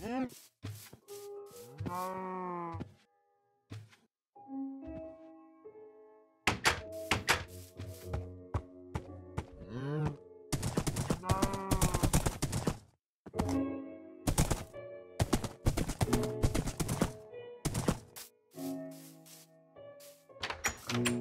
Thank mm -hmm. you.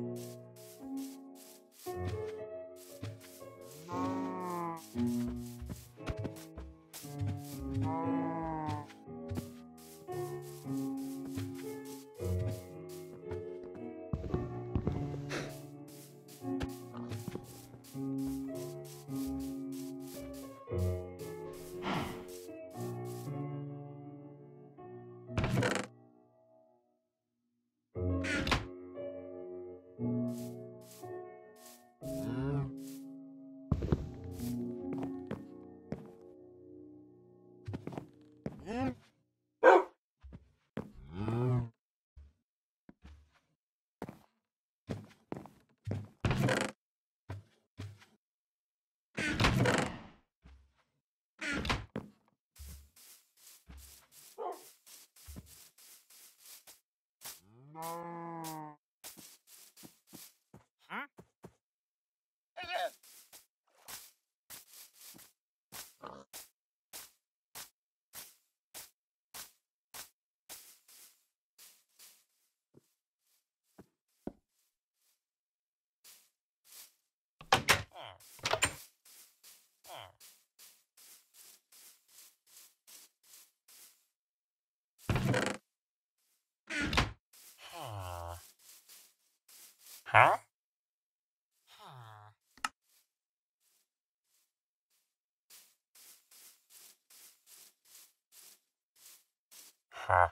Huh? No.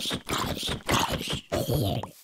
Huh. Here.